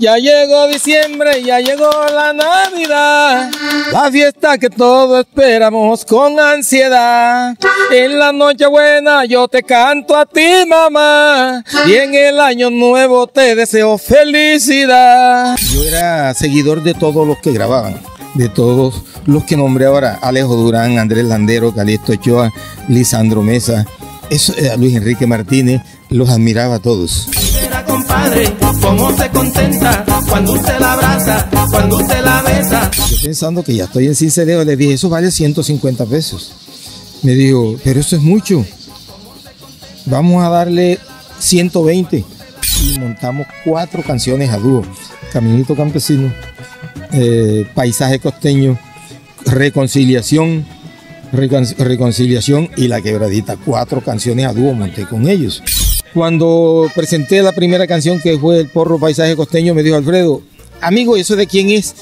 Ya llegó diciembre, ya llegó la Navidad, la fiesta que todos esperamos con ansiedad. En la noche buena yo te canto a ti, mamá, y en el año nuevo te deseo felicidad. Yo era seguidor de todos los que grababan, de todos los que nombré ahora, Alejo Durán, Andrés Landero, Calixto Ochoa, Lisandro Mesa, eh, Luis Enrique Martínez, los admiraba a todos cómo se contenta cuando usted la abraza, cuando usted la besa. Yo pensando que ya estoy en Cincelejo, le dije, eso vale 150 pesos. Me dijo, pero eso es mucho. Vamos a darle 120. Y montamos cuatro canciones a dúo. Caminito Campesino, eh, Paisaje Costeño, Reconciliación, Reconciliación y La Quebradita. Cuatro canciones a dúo monté con ellos. Cuando presenté la primera canción que fue El Porro Paisaje Costeño, me dijo Alfredo, amigo, ¿eso de quién es?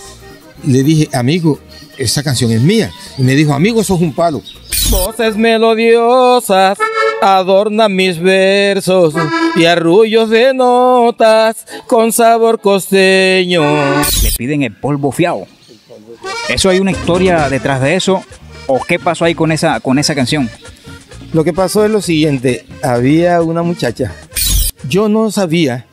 Le dije, amigo, esa canción es mía. Y me dijo, amigo, eso es un palo. Voces melodiosas adornan mis versos y arrullos de notas con sabor costeño. Le piden el polvo fiado. ¿Eso hay una historia detrás de eso? ¿O qué pasó ahí con esa, con esa canción? Lo que pasó es lo siguiente, había una muchacha, yo no sabía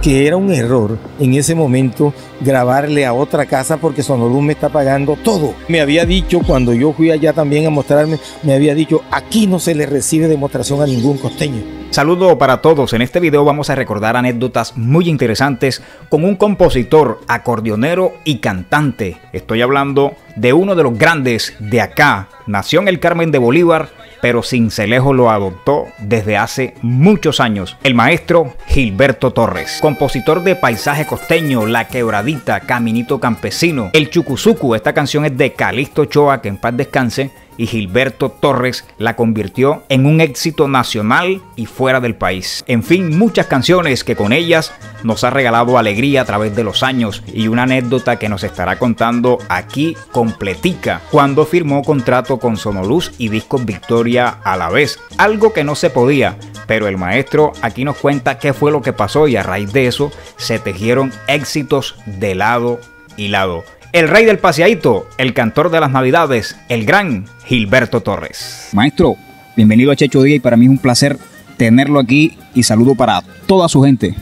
que era un error en ese momento grabarle a otra casa porque Sonoluz me está pagando todo. Me había dicho cuando yo fui allá también a mostrarme, me había dicho, aquí no se le recibe demostración a ningún costeño. Saludo para todos, en este video vamos a recordar anécdotas muy interesantes con un compositor, acordeonero y cantante. Estoy hablando de uno de los grandes de acá, nació en el Carmen de Bolívar, pero Cincelejo lo adoptó desde hace muchos años. El maestro Gilberto Torres, compositor de Paisaje Costeño, La Quebradita, Caminito Campesino, El Chucuzucu, esta canción es de Calixto Ochoa, que en paz descanse, y Gilberto Torres la convirtió en un éxito nacional y fuera del país. En fin, muchas canciones que con ellas nos ha regalado alegría a través de los años y una anécdota que nos estará contando aquí completica cuando firmó contrato con Sonoluz y Discos Victoria a la vez, algo que no se podía, pero el maestro aquí nos cuenta qué fue lo que pasó y a raíz de eso se tejieron éxitos de lado y lado el rey del paseadito, el cantor de las navidades, el gran Gilberto Torres. Maestro, bienvenido a Checho Día y para mí es un placer tenerlo aquí y saludo para toda su gente.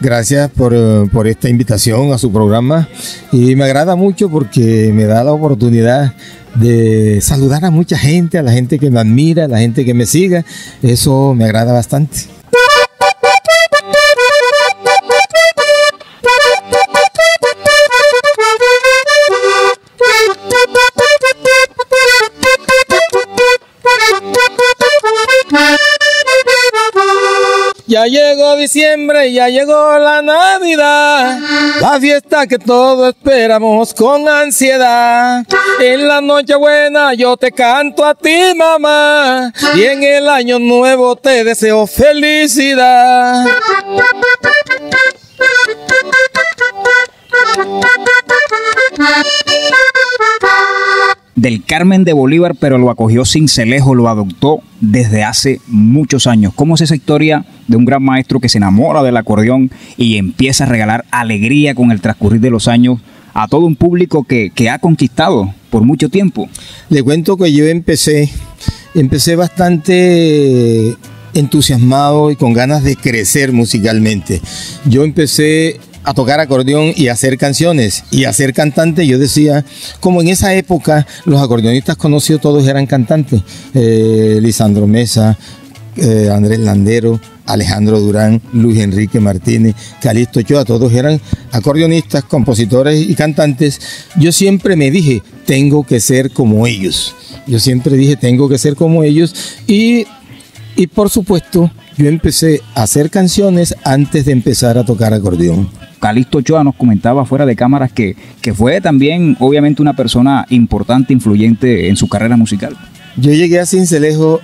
Gracias por, eh, por, esta invitación a su programa y me agrada mucho porque me da la oportunidad de saludar a mucha gente, a la gente que me admira, a la gente que me siga. Eso me agrada bastante. Ya llegó diciembre, ya llegó la Navidad, la fiesta que todos esperamos con ansiedad. En la noche buena yo te canto a ti, mamá, y en el año nuevo te deseo felicidad. del Carmen de Bolívar, pero lo acogió sin celejo, lo adoptó desde hace muchos años. ¿Cómo es esa historia de un gran maestro que se enamora del acordeón y empieza a regalar alegría con el transcurrir de los años a todo un público que, que ha conquistado por mucho tiempo? Le cuento que yo empecé, empecé bastante entusiasmado y con ganas de crecer musicalmente. Yo empecé a tocar acordeón y hacer canciones y a ser cantante, yo decía, como en esa época los acordeonistas conocidos todos eran cantantes, eh, Lisandro Mesa, eh, Andrés Landero, Alejandro Durán, Luis Enrique Martínez, Calixto Ochoa, todos eran acordeonistas, compositores y cantantes. Yo siempre me dije, tengo que ser como ellos. Yo siempre dije, tengo que ser como ellos. Y, y por supuesto, yo empecé a hacer canciones antes de empezar a tocar acordeón. Calixto Ochoa nos comentaba fuera de cámaras que, que fue también obviamente una persona importante, influyente en su carrera musical. Yo llegué a Cincelejo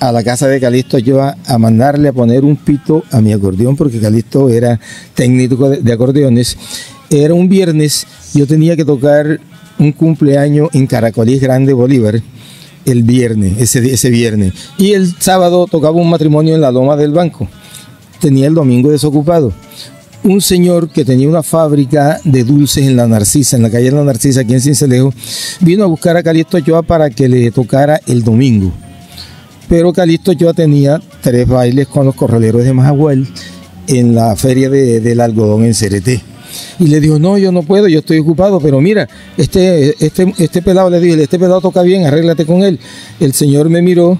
a la casa de Calixto Ochoa a mandarle a poner un pito a mi acordeón porque Calixto era técnico de, acordeones. Era un viernes, yo tenía que tocar un cumpleaños en Caracolís Grande Bolívar el viernes, ese, ese viernes. Y el sábado tocaba un matrimonio en la loma del banco. Tenía el domingo desocupado un señor que tenía una fábrica de dulces en la Narcisa, en la calle de la Narcisa, aquí en Cincelejo, vino a buscar a Calixto Ochoa para que le tocara el domingo. Pero Calixto Ochoa tenía tres bailes con los corraleros de Majahuel en la feria del algodón en Cereté. Y le dijo, no, yo no puedo, yo estoy ocupado, pero mira, este, este, este pelado le dije, este pelado toca bien, arréglate con él. El señor me miró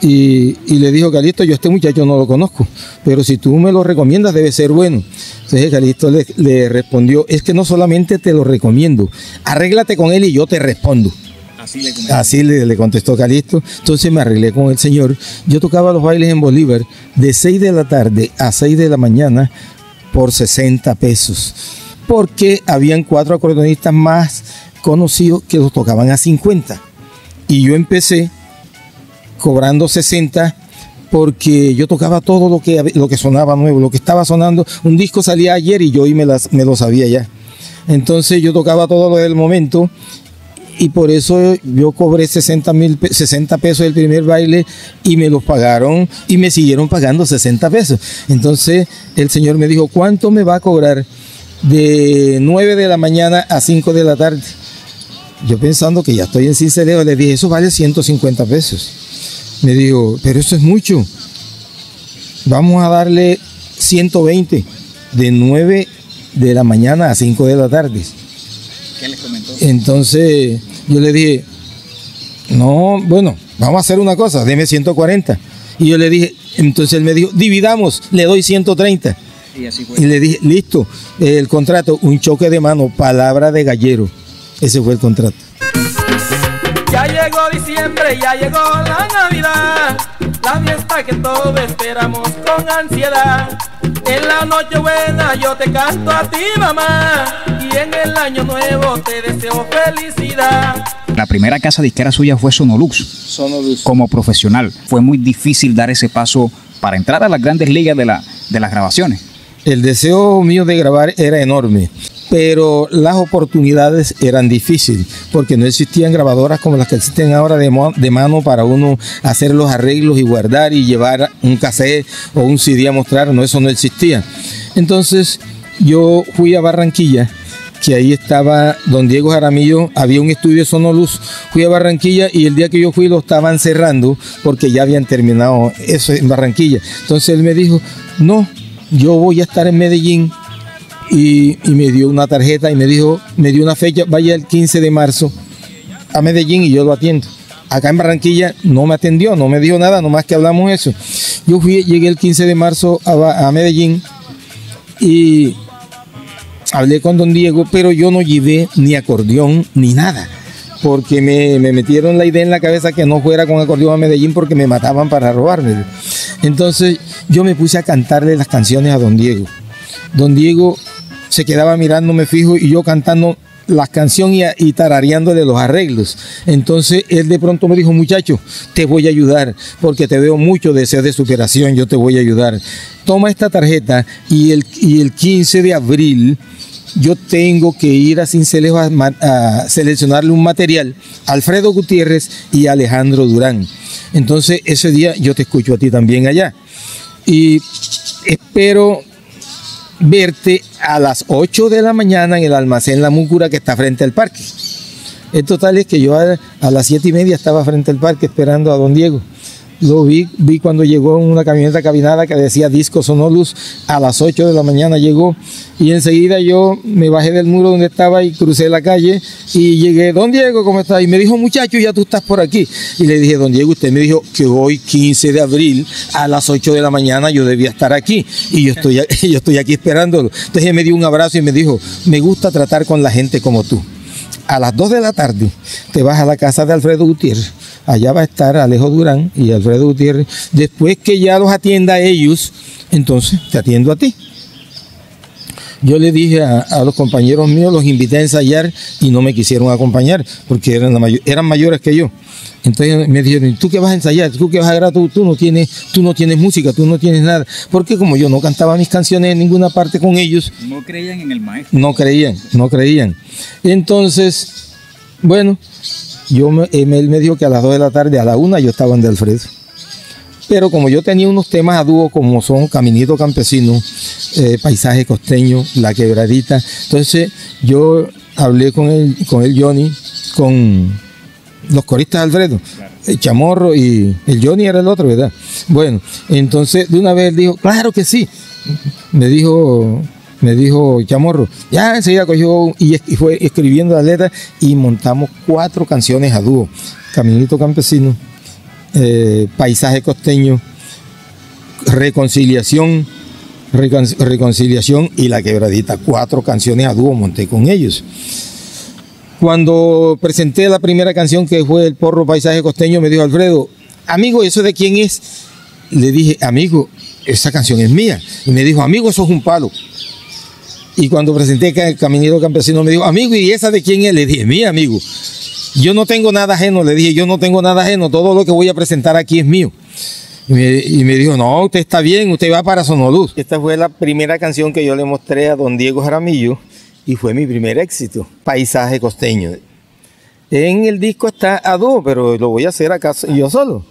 y, le dijo, Calixto, yo este muchacho no lo conozco, pero si tú me lo recomiendas debe ser bueno. Entonces Calixto le, respondió, es que no solamente te lo recomiendo, arréglate con él y yo te respondo. Así le, le, contestó Calixto. Entonces me arreglé con el señor. Yo tocaba los bailes en Bolívar de 6 de la tarde a 6 de la mañana por 60 pesos. Porque habían cuatro acordeonistas más conocidos que los tocaban a 50. Y yo empecé cobrando 60 porque yo tocaba todo lo que, lo que sonaba nuevo, lo que estaba sonando. Un disco salía ayer y yo hoy me, las, lo sabía ya. Entonces yo tocaba todo lo del momento y por eso yo cobré 60, mil, 60 pesos el primer baile y me los pagaron y me siguieron pagando 60 pesos. Entonces el señor me dijo, ¿cuánto me va a cobrar de 9 de la mañana a 5 de la tarde? Yo pensando que ya estoy en Cincelejo, le dije, eso vale 150 pesos. Me dijo, pero eso es mucho. Vamos a darle 120 de 9 de la mañana a 5 de la tarde. ¿Qué les comentó? Entonces yo le dije, no, bueno, vamos a hacer una cosa, deme 140. Y yo le dije, entonces él me dijo, dividamos, le doy 130. Y, así fue. y le dije, listo, el contrato, un choque de mano, palabra de gallero. Ese fue el contrato. Ya llegó diciembre, ya llegó la Navidad, la fiesta que todos esperamos con ansiedad. En la noche buena yo te canto a ti, mamá, y en el año nuevo te deseo felicidad. La primera casa disquera suya fue Sonolux. Sonolux. Como profesional, fue muy difícil dar ese paso para entrar a las grandes ligas de, la, de las grabaciones. El deseo mío de grabar era enorme pero las oportunidades eran difíciles porque no existían grabadoras como las que existen ahora de, mano para uno hacer los arreglos y guardar y llevar un cassette o un CD a mostrar, no, eso no existía. Entonces yo fui a Barranquilla que ahí estaba don Diego Jaramillo, había un estudio de Sonoluz, fui a Barranquilla y el día que yo fui lo estaban cerrando porque ya habían terminado eso en Barranquilla. Entonces él me dijo, no, yo voy a estar en Medellín y, me dio una tarjeta y me dijo, me dio una fecha, vaya el 15 de marzo a Medellín y yo lo atiendo. Acá en Barranquilla no me atendió, no me dijo nada, nomás que hablamos eso. Yo fui, llegué el 15 de marzo a, a Medellín y hablé con don Diego, pero yo no llevé ni acordeón ni nada porque me, me, metieron la idea en la cabeza que no fuera con acordeón a Medellín porque me mataban para robarme. Entonces yo me puse a cantarle las canciones a don Diego. Don Diego se quedaba mirándome fijo y yo cantando las canciones y, tarareándole los arreglos. Entonces él de pronto me dijo, muchacho, te voy a ayudar porque te veo mucho deseo de superación, yo te voy a ayudar. Toma esta tarjeta y el, y el 15 de abril yo tengo que ir a Cincelejo a, seleccionarle un material a Alfredo Gutiérrez y Alejandro Durán. Entonces ese día yo te escucho a ti también allá. Y espero verte a las 8 de la mañana en el almacén La Múcura que está frente al parque. El total es que yo a, las 7 y media estaba frente al parque esperando a don Diego. Lo vi, vi cuando llegó una camioneta cabinada que decía Disco Sonolus, a las 8 de la mañana llegó y enseguida yo me bajé del muro donde estaba y crucé la calle y llegué, don Diego, ¿cómo está? Y me dijo, muchacho, ya tú estás por aquí. Y le dije, don Diego, usted me dijo que hoy 15 de abril a las 8 de la mañana yo debía estar aquí y yo estoy, yo estoy aquí esperándolo. Entonces él me dio un abrazo y me dijo, me gusta tratar con la gente como tú. A las 2 de la tarde te vas a la casa de Alfredo Gutiérrez allá va a estar Alejo Durán y Alfredo Gutiérrez. Después que ya los atienda a ellos, entonces te atiendo a ti. Yo le dije a, los compañeros míos, los invité a ensayar y no me quisieron acompañar porque eran, eran mayores que yo. Entonces me dijeron, ¿tú qué vas a ensayar? ¿Tú qué vas a grabar? Tú, tú, no tienes, tú no tienes música, tú no tienes nada. Porque como yo no cantaba mis canciones en ninguna parte con ellos. No creían en el maestro. No creían, no creían. Entonces, bueno, yo me, él me dijo que a las 2 de la tarde, a la 1 yo estaba en de Alfredo. Pero como yo tenía unos temas a dúo como son Caminito Campesino, eh, Paisaje Costeño, La Quebradita, entonces yo hablé con el, con el Johnny, con los coristas Alfredo, el Chamorro y el Johnny era el otro, ¿verdad? Bueno, entonces de una vez dijo, claro que sí. Me dijo, me dijo Chamorro, ya enseguida cogió y, fue escribiendo las letras y montamos cuatro canciones a dúo. Caminito Campesino, eh, Paisaje Costeño, Reconciliación, Reconciliación y La Quebradita. Cuatro canciones a dúo monté con ellos. Cuando presenté la primera canción que fue El Porro Paisaje Costeño, me dijo Alfredo, amigo, ¿eso de quién es? Le dije, amigo, esa canción es mía. Y me dijo, amigo, eso es un palo. Y cuando presenté el Caminero Campesino, me dijo, amigo, ¿y esa de quién es? Le dije, mía, amigo. Yo no tengo nada ajeno, le dije, yo no tengo nada ajeno, todo lo que voy a presentar aquí es mío. Y me, y me, dijo, no, usted está bien, usted va para Sonoluz. Esta fue la primera canción que yo le mostré a don Diego Jaramillo y fue mi primer éxito, Paisaje Costeño. En el disco está a dos, pero lo voy a hacer acá yo solo.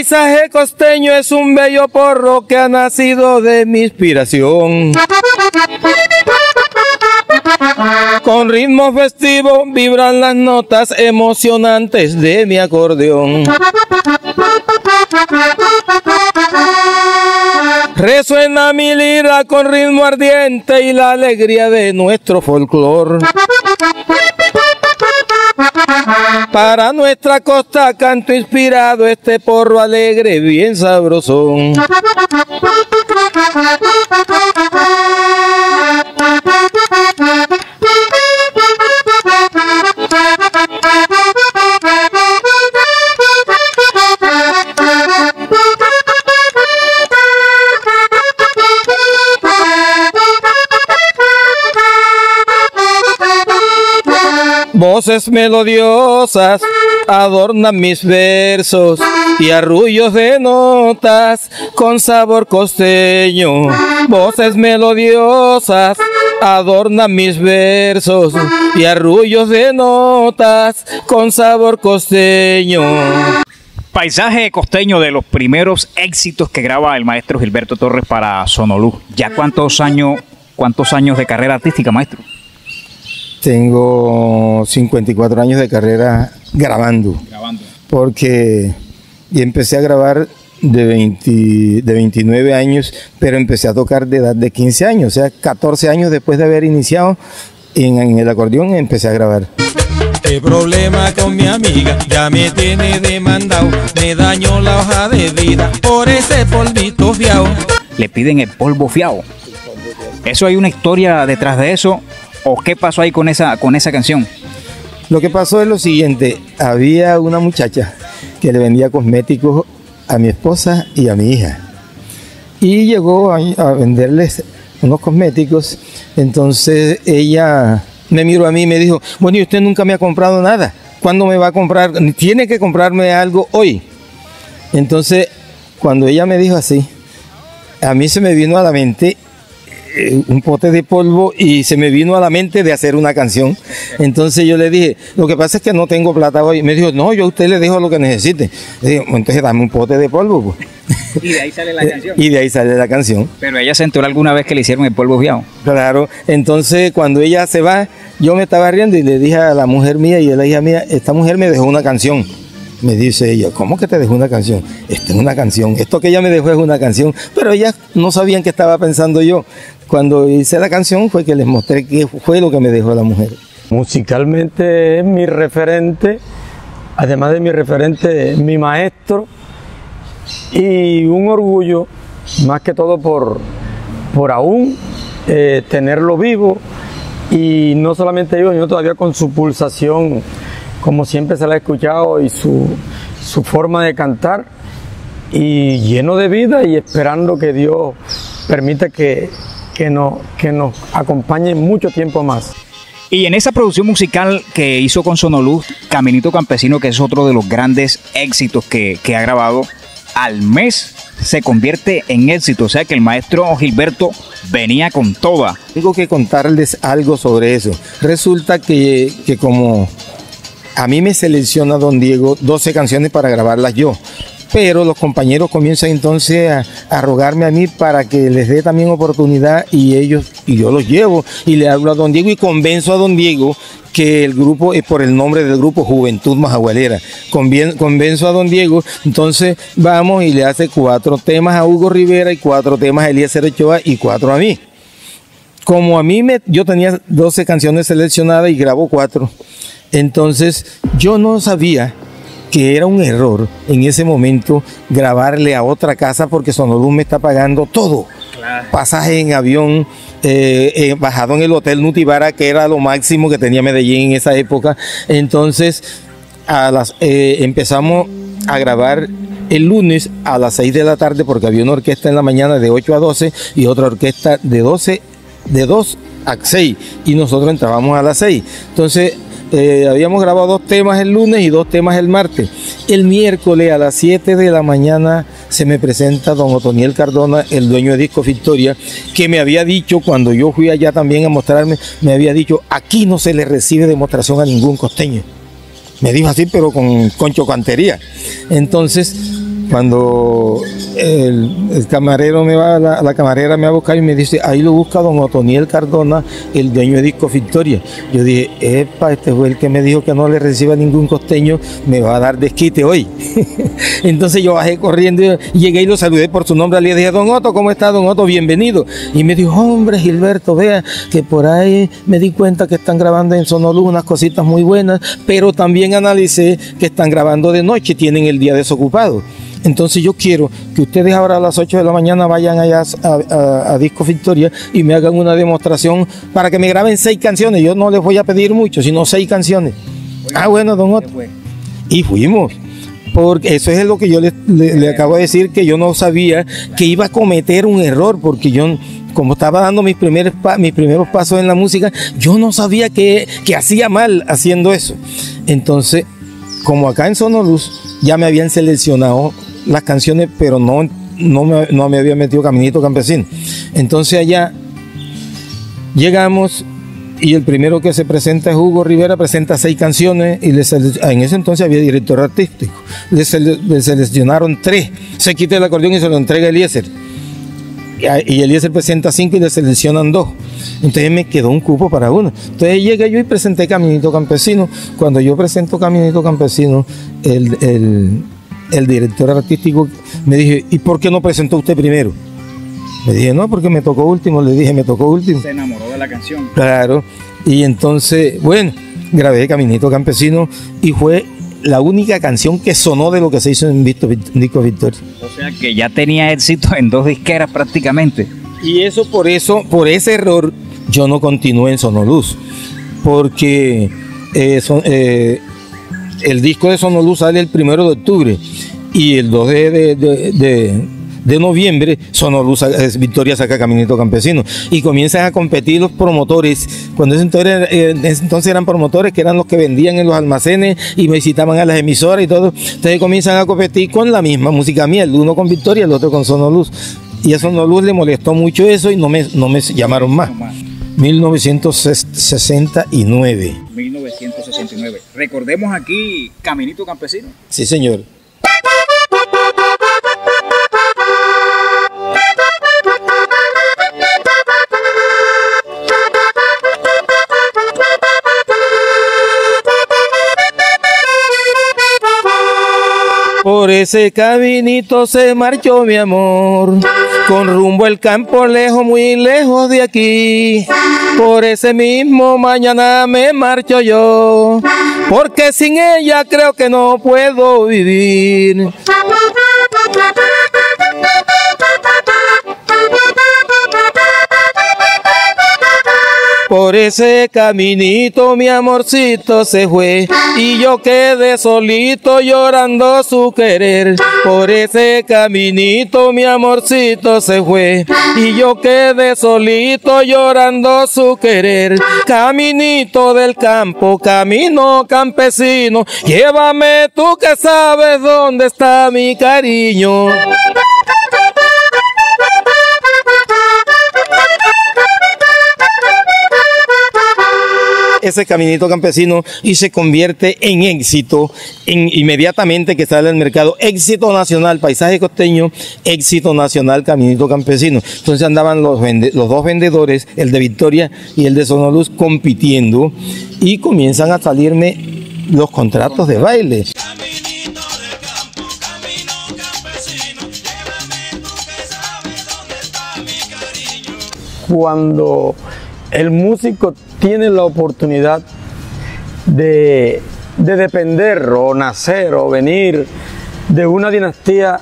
Paisaje costeño es un bello porro que ha nacido de mi inspiración. Con ritmo festivo vibran las notas emocionantes de mi acordeón. Resuena mi lira con ritmo ardiente y la alegría de nuestro folclor. Para nuestra costa canto inspirado este porro alegre, bien sabrosón. Voces melodiosas adornan mis versos y arrullos de notas con sabor costeño. Voces melodiosas adornan mis versos y arrullos de notas con sabor costeño. Paisaje costeño de los primeros éxitos que graba el maestro Gilberto Torres para Sonolú. ¿Ya cuántos años, cuántos años de carrera artística, maestro? Tengo 54 años de carrera grabando. Grabando. Porque empecé a grabar de, 20, de 29 años, pero empecé a tocar de edad de 15 años. O sea, 14 años después de haber iniciado en, en el acordeón empecé a grabar. El problema con mi amiga ya me tiene demandado. Me dañó la hoja de vida por ese polvito fiao. Le piden el polvo fiao. Eso hay una historia detrás de eso ¿O qué pasó ahí con esa, con esa canción? Lo que pasó es lo siguiente, había una muchacha que le vendía cosméticos a mi esposa y a mi hija. Y llegó a, a venderles unos cosméticos, entonces ella me miró a mí y me dijo, bueno, y usted nunca me ha comprado nada, ¿cuándo me va a comprar? Tiene que comprarme algo hoy. Entonces, cuando ella me dijo así, a mí se me vino a la mente eh, un pote de polvo y se me vino a la mente de hacer una canción. Entonces yo le dije, lo que pasa es que no tengo plata hoy. Me dijo, no, yo a usted le dejo lo que necesite. Le dije, entonces dame un pote de polvo. Pues". Y de ahí sale la canción. y de ahí sale la canción. Pero ella se enteró alguna vez que le hicieron el polvo viado. Claro, entonces cuando ella se va, yo me estaba riendo y le dije a la mujer mía y a la hija mía, esta mujer me dejó una canción me dice ella, ¿cómo que te dejó una canción? Esta es una canción, esto que ella me dejó es una canción, pero ellas no sabían qué estaba pensando yo. Cuando hice la canción fue que les mostré qué fue lo que me dejó la mujer. Musicalmente es mi referente, además de mi referente, mi maestro y un orgullo, más que todo por, por aún eh, tenerlo vivo y no solamente yo, sino todavía con su pulsación como siempre se la ha escuchado y su, su forma de cantar y lleno de vida y esperando que Dios permita que, que, no, que nos acompañe mucho tiempo más. Y en esa producción musical que hizo con Sonoluz, Caminito Campesino, que es otro de los grandes éxitos que, que ha grabado, al mes se convierte en éxito. O sea que el maestro Gilberto venía con toda. Tengo que contarles algo sobre eso. Resulta que, que como a mí me selecciona don Diego 12 canciones para grabarlas yo pero los compañeros comienzan entonces a, rogarme a mí para que les dé también oportunidad y ellos, y yo los llevo y le hablo a don Diego y convenzo a don Diego que el grupo es por el nombre del grupo Juventud Majagualera. Convenzo a don Diego, entonces vamos y le hace cuatro temas a Hugo Rivera y cuatro temas a Elías Ochoa y cuatro a mí. Como a mí me, yo tenía 12 canciones seleccionadas y grabo cuatro, entonces yo no sabía que era un error en ese momento grabarle a otra casa porque Sonoluz me está pagando todo. Pasaje en avión, eh, eh, bajado en el Hotel Nutibara, que era lo máximo que tenía Medellín en esa época. Entonces, a las, eh, empezamos a grabar el lunes a las 6 de la tarde porque había una orquesta en la mañana de 8 a 12 y otra orquesta de 12 de 2 a 6 y nosotros entrábamos a las 6. Entonces eh, habíamos grabado dos temas el lunes y dos temas el martes. El miércoles a las 7 de la mañana se me presenta don Otoniel Cardona, el dueño de Disco Victoria, que me había dicho cuando yo fui allá también a mostrarme, me había dicho, aquí no se le recibe demostración a ningún costeño. Me dijo así, pero con, con chocantería. Entonces, cuando el, camarero me va, la, la, camarera me va a buscar y me dice, ahí lo busca don Otoniel Cardona, el dueño de Disco Victoria. Yo dije, epa, este fue el que me dijo que no le reciba ningún costeño, me va a dar desquite hoy. Entonces yo bajé corriendo y llegué y lo saludé por su nombre. Le dije, don Otto, ¿cómo está, don Otto? Bienvenido. Y me dijo, hombre, Gilberto, vea que por ahí me di cuenta que están grabando en Sonolú unas cositas muy buenas, pero también analicé que están grabando de noche, tienen el día desocupado. Entonces yo quiero que ustedes ahora a las 8 de la mañana vayan allá a, Disco Victoria y me hagan una demostración para que me graben seis canciones. Yo no les voy a pedir mucho, sino seis canciones. ah, bueno, don Otto. Y fuimos. Porque eso es lo que yo le, acabo de decir, que yo no sabía que iba a cometer un error, porque yo, como estaba dando mis primeros, mis primeros pasos en la música, yo no sabía que, que hacía mal haciendo eso. Entonces, como acá en Sonoluz ya me habían seleccionado las canciones, pero no, no, me, había metido Caminito Campesino. Entonces allá llegamos y el primero que se presenta es Hugo Rivera, presenta seis canciones y en ese entonces había director artístico. Le, seleccionaron tres. Se quita el acordeón y se lo entrega Eliezer. Y Eliezer presenta cinco y le seleccionan dos. Entonces me quedó un cupo para uno. Entonces llegué yo y presenté Caminito Campesino. Cuando yo presento Caminito Campesino, el el director artístico me dije, ¿y por qué no presentó usted primero? Le dije, no, porque me tocó último. Le dije, me tocó último. Se enamoró de la canción. Claro. Y entonces, bueno, grabé Caminito Campesino y fue la única canción que sonó de lo que se hizo en Disco Victoria. O sea que ya tenía éxito en dos disqueras prácticamente. Y eso por eso, por ese error, yo no continué en Sonoluz. Porque eh, eh, el disco de Sonoluz sale el primero de octubre y el 2 de, noviembre Sonoluz Victoria saca Caminito Campesino y comienzan a competir los promotores. Cuando eh, ese entonces, eran promotores que eran los que vendían en los almacenes y visitaban a las emisoras y todo. Entonces comienzan a competir con la misma música mía, el uno con Victoria, el otro con Sonoluz. Y a Sonoluz le molestó mucho eso y no me, no me llamaron más. 1969. 1969. Recordemos aquí Caminito Campesino. Sí, señor. Por ese caminito se marchó mi amor, con rumbo al campo lejos, muy lejos de aquí. Por ese mismo mañana me marcho yo, porque sin ella creo que no puedo vivir. Por ese caminito mi amorcito se fue y yo quedé solito llorando su querer. Por ese caminito mi amorcito se fue y yo quedé solito llorando su querer. Caminito del campo, camino campesino, llévame tú que sabes dónde está mi cariño. Ese caminito campesino y se convierte en éxito en, inmediatamente que sale al mercado. Éxito nacional, paisaje costeño, éxito nacional, caminito campesino. Entonces andaban los, los dos vendedores, el de Victoria y el de Sonoluz, compitiendo y comienzan a salirme los contratos de baile. Cuando el músico tiene la oportunidad de, depender o nacer o venir de una dinastía,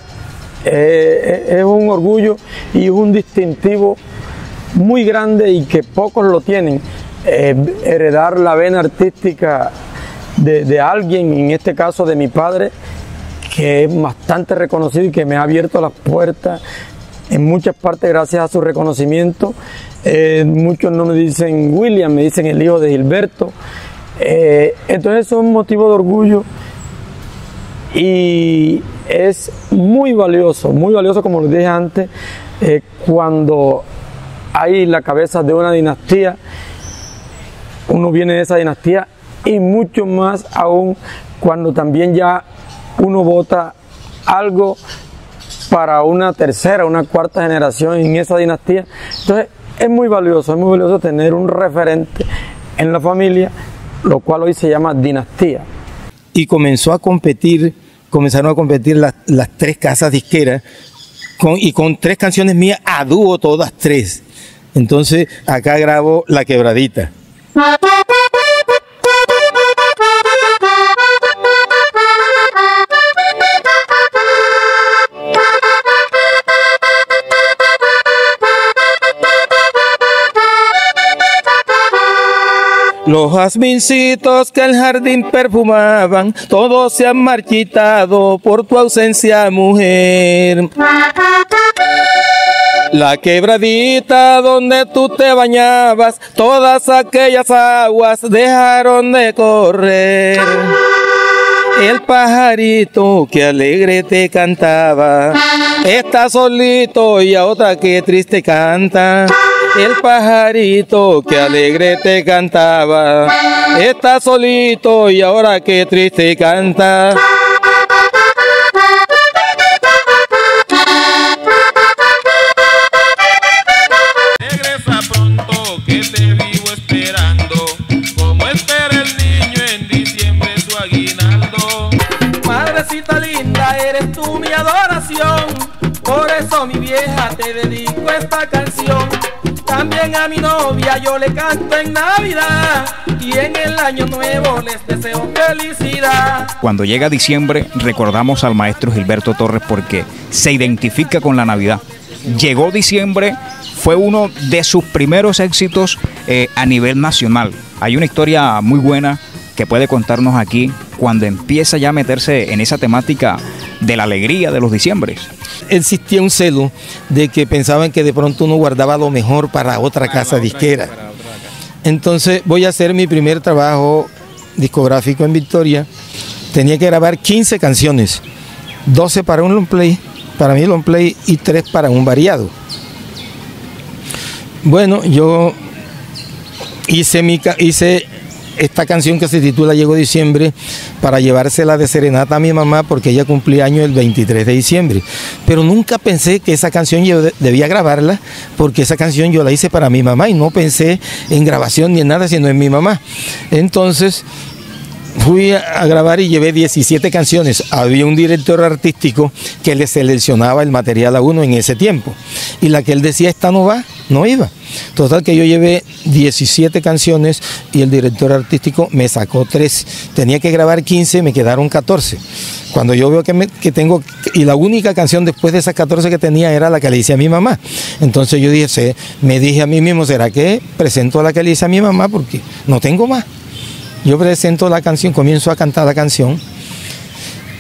eh, es un orgullo y un distintivo muy grande y que pocos lo tienen. Eh, heredar la vena artística de, de, alguien, en este caso de mi padre, que es bastante reconocido y que me ha abierto las puertas en muchas partes gracias a su reconocimiento eh, muchos no me dicen William, me dicen el hijo de Gilberto. Eh, entonces es un motivo de orgullo y es muy valioso, muy valioso como les dije antes, eh, cuando hay la cabeza de una dinastía, uno viene de esa dinastía y mucho más aún cuando también ya uno vota algo para una tercera, una cuarta generación en esa dinastía. Entonces es muy valioso, es muy valioso tener un referente en la familia, lo cual hoy se llama dinastía. Y comenzó a competir, comenzaron a competir las, tres casas disqueras y con tres canciones mías a dúo todas tres. Entonces acá grabo La Quebradita. Los jazmincitos que el jardín perfumaban, todos se han marchitado por tu ausencia, mujer. La quebradita donde tú te bañabas, todas aquellas aguas dejaron de correr. El pajarito que alegre te cantaba, está solito y a otra que triste canta el pajarito que alegre te cantaba, está solito y ahora qué triste canta. Regresa pronto que te vivo esperando, como espera el niño en diciembre su aguinaldo. Madrecita linda, eres tú mi adoración, por eso mi vieja te dedico esta canción. También a mi novia yo le canto en Navidad y en el año nuevo les deseo felicidad. Cuando llega diciembre recordamos al maestro Gilberto Torres porque se identifica con la Navidad. Llegó diciembre, fue uno de sus primeros éxitos eh, a nivel nacional. Hay una historia muy buena que puede contarnos aquí cuando empieza ya a meterse en esa temática de la alegría de los diciembres existía un celo de que pensaban que de pronto uno guardaba lo mejor para otra casa disquera. Entonces voy a hacer mi primer trabajo discográfico en Victoria. Tenía que grabar 15 canciones, 12 para un long play, para mí long play y 3 para un variado. Bueno, yo hice, mi, hice esta canción que se titula Llegó diciembre para llevársela de serenata a mi mamá porque ella cumplía año el 23 de diciembre. Pero nunca pensé que esa canción yo debía grabarla porque esa canción yo la hice para mi mamá y no pensé en grabación ni en nada sino en mi mamá. Entonces fui a grabar y llevé 17 canciones. Había un director artístico que le seleccionaba el material a uno en ese tiempo. Y la que él decía, esta no va, no iba. Total que yo llevé 17 canciones y el director artístico me sacó 3. Tenía que grabar 15, me quedaron 14. Cuando yo veo que, tengo, y la única canción después de esas 14 que tenía era la que le hice a mi mamá. Entonces yo dije, me dije a mí mismo, ¿será que presento la que le hice a mi mamá? Porque no tengo más. Yo presento la canción, comienzo a cantar la canción.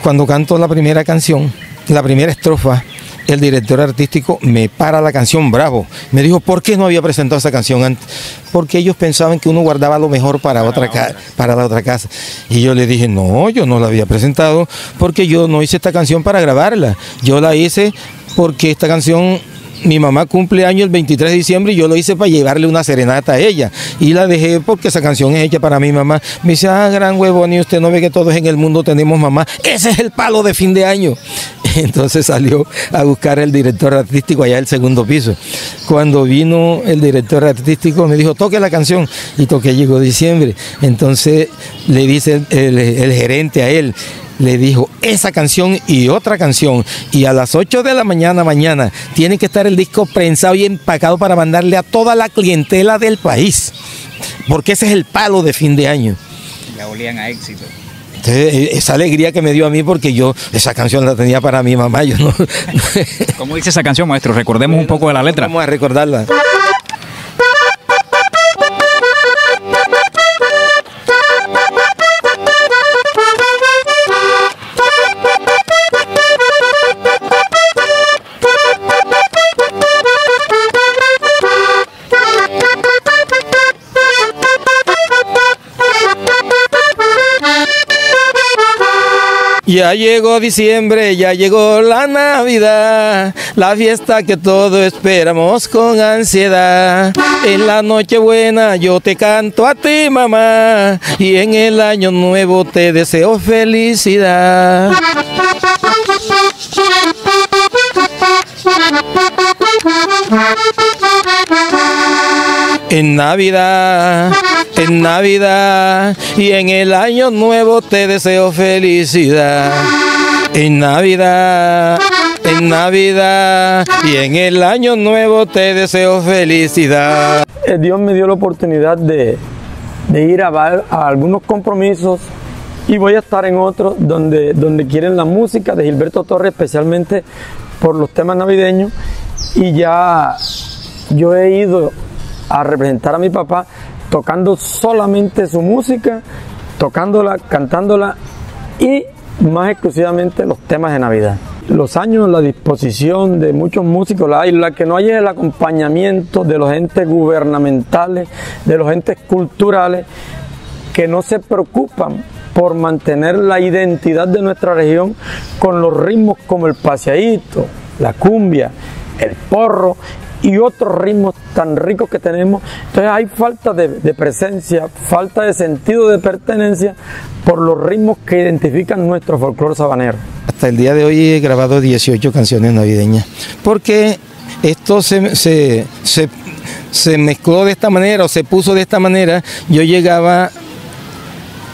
Cuando canto la primera canción, la primera estrofa, el director artístico me para la canción bravo. Me dijo, ¿por qué no había presentado esa canción antes? Porque ellos pensaban que uno guardaba lo mejor para, otra, para la otra casa. Y yo le dije, no, yo no la había presentado porque yo no hice esta canción para grabarla. Yo la hice porque esta canción mi mamá cumple año el 23 de diciembre y yo lo hice para llevarle una serenata a ella. Y la dejé porque esa canción es hecha para mi mamá. Me dice, ah, gran huevón, y usted no ve que todos en el mundo tenemos mamá. Ese es el palo de fin de año. Entonces salió a buscar el director artístico allá el segundo piso. Cuando vino el director artístico me dijo, toque la canción. Y toqué, llegó diciembre. Entonces le dice el, el gerente a él, le dijo esa canción y otra canción. Y a las 8 de la mañana, mañana, tiene que estar el disco prensado y empacado para mandarle a toda la clientela del país. Porque ese es el palo de fin de año. Ya olían a éxito. E, esa alegría que me dio a mí porque yo esa canción la tenía para mi mamá. Yo no... ¿Cómo dice esa canción, maestro? Recordemos un poco de la letra. Vamos a recordarla. Ya llegó diciembre, ya llegó la Navidad, la fiesta que todos esperamos con ansiedad. En la Nochebuena yo te canto a ti, mamá, y en el año nuevo te deseo felicidad. En Navidad, en Navidad y en el año nuevo te deseo felicidad. En Navidad, en Navidad y en el año nuevo te deseo felicidad. Eh, Dios me dio la oportunidad de, ir a, a, algunos compromisos y voy a estar en otros donde, donde quieren la música de Gilberto Torres, especialmente por los temas navideños. Y ya yo he ido a representar a mi papá tocando solamente su música, tocándola, cantándola y más exclusivamente los temas de Navidad. Los años, la disposición de muchos músicos, la, la que no hay el acompañamiento de los entes gubernamentales, de los entes culturales, que no se preocupan por mantener la identidad de nuestra región con los ritmos como el paseadito, la cumbia, el porro y otros ritmos tan ricos que tenemos. Entonces hay falta de, presencia, falta de sentido de pertenencia por los ritmos que identifican nuestro folclore sabanero. Hasta el día de hoy he grabado 18 canciones navideñas, porque esto se, se, se mezcló de esta manera o se puso de esta manera. Yo llegaba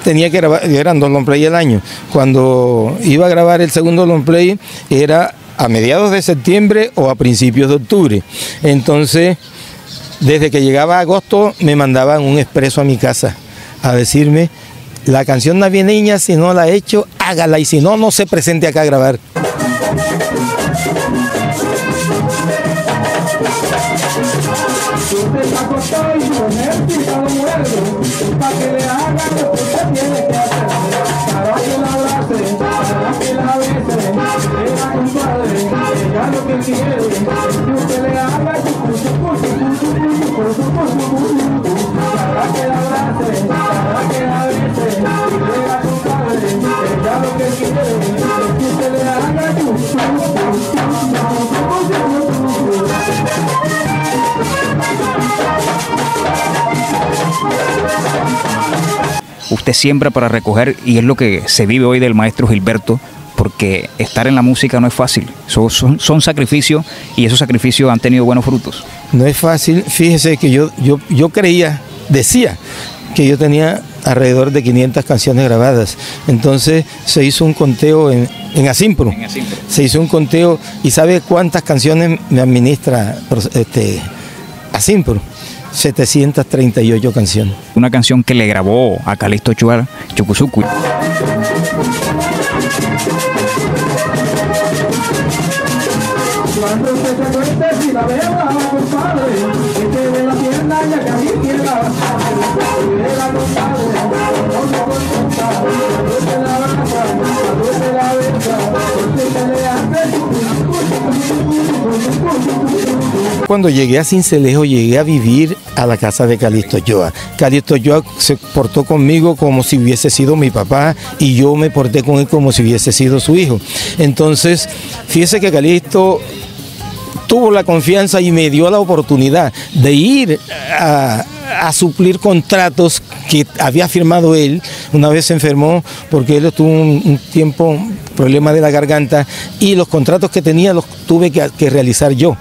tenía que grabar, eran dos long play al año. Cuando iba a grabar el segundo long play era a mediados de septiembre o a principios de octubre. Entonces, desde que llegaba agosto me mandaban un expreso a mi casa a decirme, la canción navideña si no la ha hecho, hágala y si no, no se presente acá a grabar. Usted siembra para recoger y es lo que se vive hoy del maestro Gilberto, porque estar en la música no es fácil, son, son, sacrificios y esos sacrificios han tenido buenos frutos. No es fácil, fíjese que yo, yo, yo creía, decía que yo tenía alrededor de 500 canciones grabadas. Entonces se hizo un conteo en, en, Asimpro. Se hizo un conteo y ¿sabe cuántas canciones me administra este, así, impro. 738 canciones. Una canción que le grabó a Calixto Ochoa Chucuzucu. Cuando llegué a Cincelejo, llegué a vivir a la casa de Calixto Ochoa. Calixto Ochoa se portó conmigo como si hubiese sido mi papá y yo me porté con él como si hubiese sido su hijo. Entonces, fíjese que Calixto tuvo la confianza y me dio la oportunidad de ir a, a suplir contratos que había firmado él. Una vez se enfermó porque él tuvo un, un tiempo problema de la garganta y los contratos que tenía los tuve que, que realizar yo.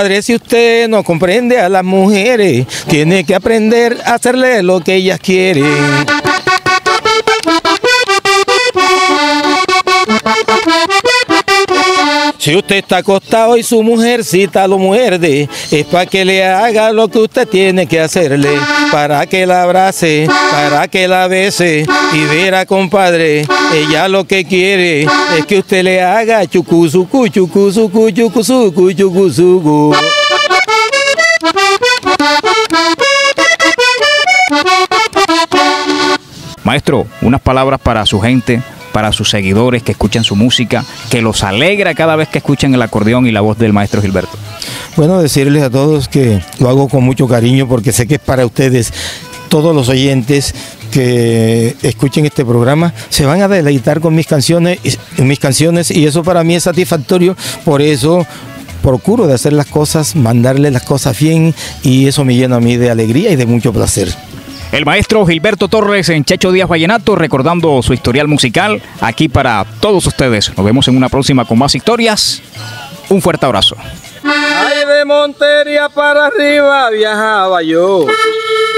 Compadre, si usted no comprende a las mujeres, tiene que aprender a hacerle lo que ellas quieren. Si usted está acostado y su mujercita lo muerde, es para que le haga lo que usted tiene que hacerle, para que la abrace, para que la bese y verá, compadre, ella lo que quiere es que usted le haga chucuzucu, chucuzucu, chucuzucu, chucuzucu. Maestro, unas palabras para su gente, para sus seguidores que escuchan su música, que los alegra cada vez que escuchan el acordeón y la voz del maestro Gilberto. Bueno, decirles a todos que lo hago con mucho cariño porque sé que es para ustedes, todos los oyentes que escuchen este programa, se van a deleitar con mis canciones, mis canciones y eso para mí es satisfactorio, por eso procuro de hacer las cosas, mandarle las cosas bien y eso me llena a mí de alegría y de mucho placer. El maestro Gilberto Torres en Checho Díaz Vallenato, recordando su historial musical aquí para todos ustedes. Nos vemos en una próxima con más historias. Un fuerte abrazo. Ay, de Montería para arriba viajaba yo.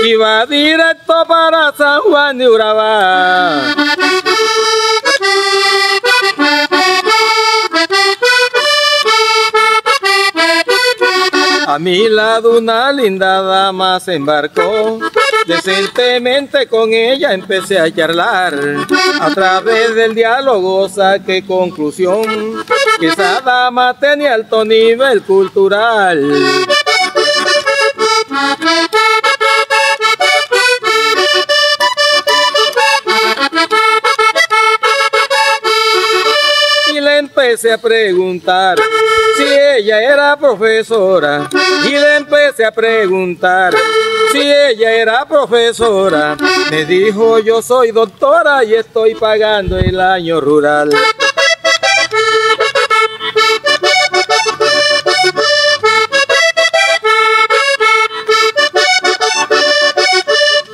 Iba directo para San Juan de Urabá. A mi lado una linda dama se embarcó. Decentemente con ella empecé a charlar. A través del diálogo saqué conclusión que esa dama tenía alto nivel cultural. Y le empecé a preguntar ella era profesora. Y le empecé a preguntar si ella era profesora. Me dijo yo soy doctora y estoy pagando el año rural.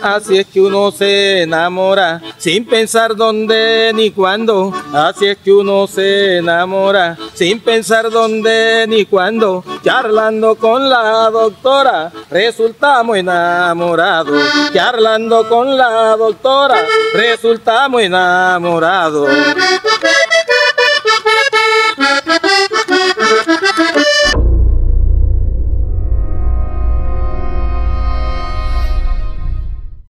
Así es que uno se enamora sin pensar dónde ni cuándo. Así es que uno se enamora sin pensar dónde ni cuándo. Charlando con la doctora resultamos enamorados. Charlando con la doctora resultamos enamorados.